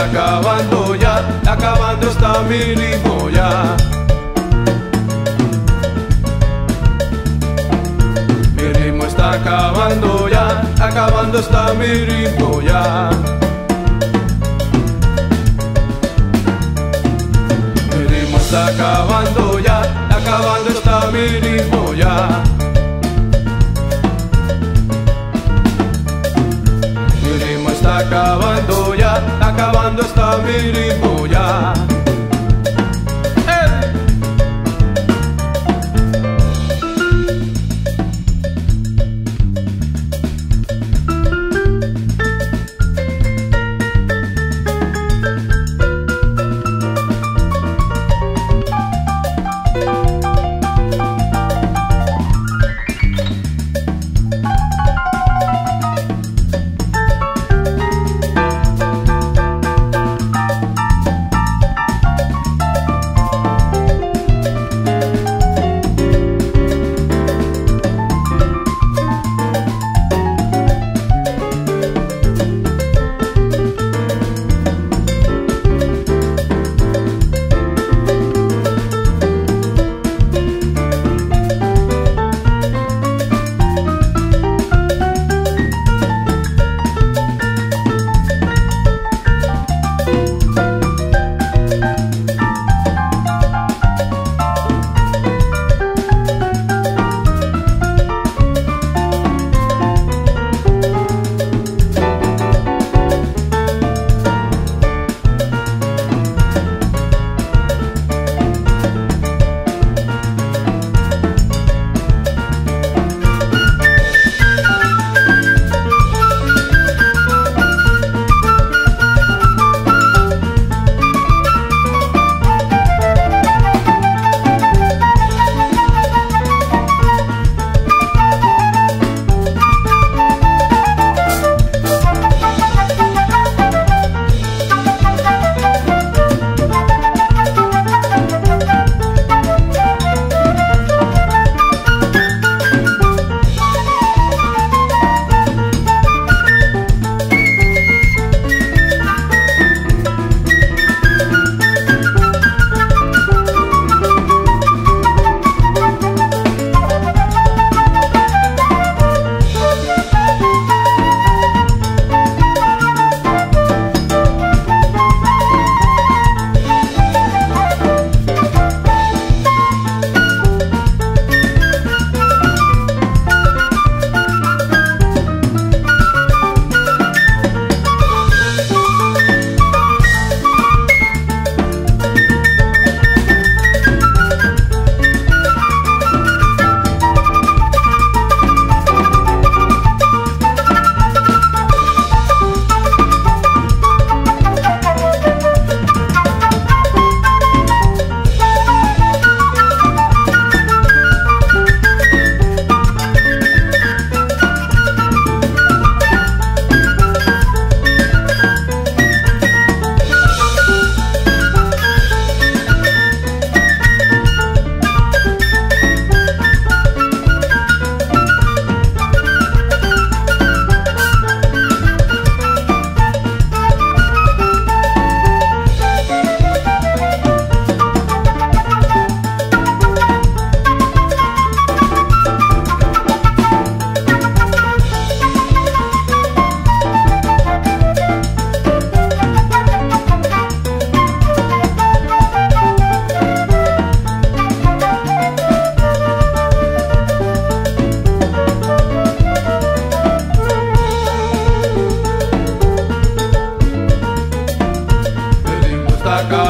acabando ya, acabando está mi ritmo ya. Mi ritmo está acabando ya, acabando está mi ritmo ya. Mi ritmo está acabando ya, acabando está mi ritmo acabando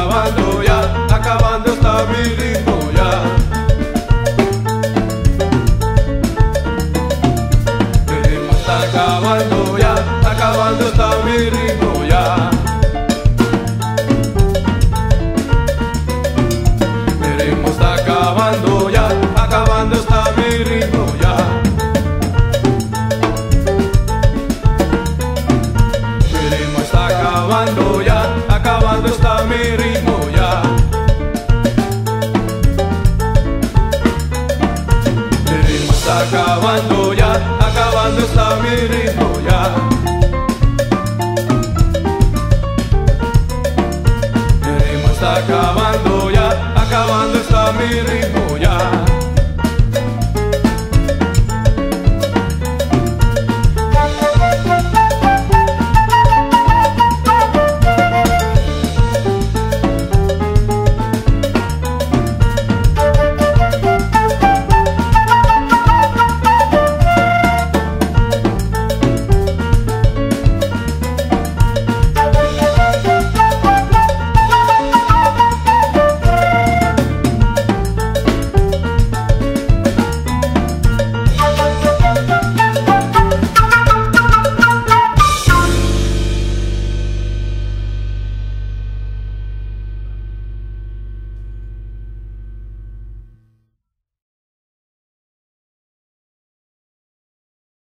acabando ya, acabando está mi acabando ya, acabando